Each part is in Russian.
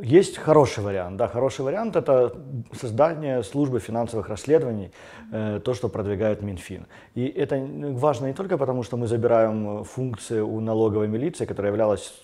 Есть хороший вариант. Да, хороший вариант – это создание службы финансовых расследований, э, то, что продвигает Минфин. И это важно не только потому, что мы забираем функции у налоговой милиции, которая являлась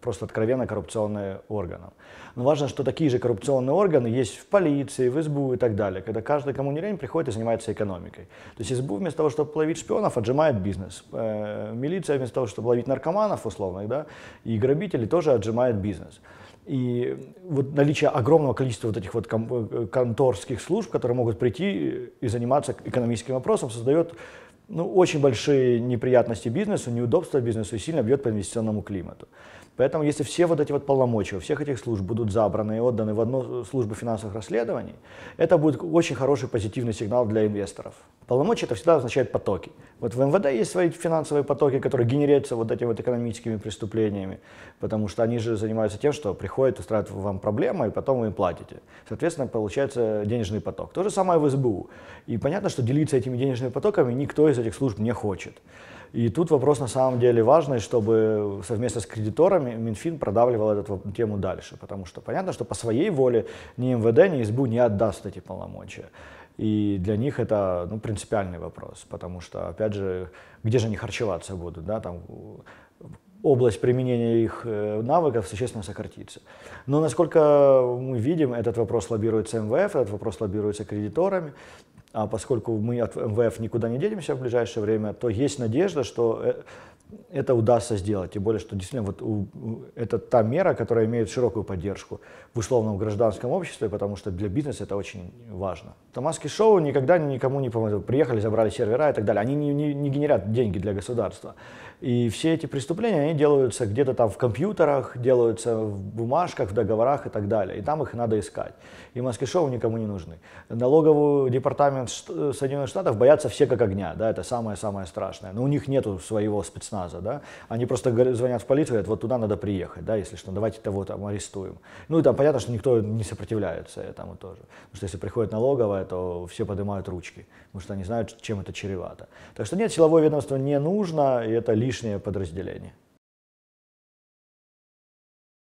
просто откровенно коррупционным органом. Но важно, что такие же коррупционные органы есть в полиции, в СБУ и так далее, когда каждый, кому не лень, приходит и занимается экономикой. То есть СБУ вместо того, чтобы ловить шпионов, отжимает бизнес. Э, милиция вместо того, чтобы ловить наркоманов условных, да, и грабителей тоже отжимает бизнес. И вот наличие огромного количества вот этих вот э, конторских служб, которые могут прийти и заниматься экономическим вопросом, создает ну, очень большие неприятности бизнесу, неудобства бизнесу и сильно бьет по инвестиционному климату. Поэтому если все вот эти вот полномочия у всех этих служб будут забраны и отданы в одну службу финансовых расследований, это будет очень хороший позитивный сигнал для инвесторов. Полномочия это всегда означает потоки. Вот в МВД есть свои финансовые потоки, которые генерируются вот этими вот экономическими преступлениями, потому что они же занимаются тем, что приходят, устраивают вам проблемы, и потом вы им платите. Соответственно, получается денежный поток. То же самое в СБУ. И понятно, что делиться этими денежными потоками никто из этих служб не хочет. И тут вопрос на самом деле важный, чтобы совместно с кредиторами Минфин продавливал эту тему дальше, потому что понятно, что по своей воле ни МВД, ни СБУ не отдаст эти полномочия. И для них это ну, принципиальный вопрос, потому что, опять же, где же они харчеваться будут, да, там область применения их э, навыков существенно сократится. Но насколько мы видим, этот вопрос лоббируется МВФ, этот вопрос лоббируется кредиторами, а поскольку мы от МВФ никуда не денемся в ближайшее время, то есть надежда, что э, это удастся сделать. Тем более, что действительно вот у, это та мера, которая имеет широкую поддержку в условном гражданском обществе, потому что для бизнеса это очень важно. Томаски шоу никогда никому не помогут. Приехали, забрали сервера и так далее. Они не, не, не генерят деньги для государства. И все эти преступления, они делаются где-то там в компьютерах, делаются в бумажках, в договорах и так далее. И там их надо искать. И маски-шоу никому не нужны. Налоговый департамент Соединенных Штатов боятся все как огня. Да, это самое-самое страшное. Но у них нет своего спецназа. Да? Они просто звонят в полицию говорят, вот туда надо приехать, да, если что, давайте того там арестуем. Ну и там понятно, что никто не сопротивляется этому тоже. Потому что если приходит налоговая, то все поднимают ручки, потому что они знают, чем это чревато. Так что нет, силовое ведомство не нужно, и это лишнее подразделение.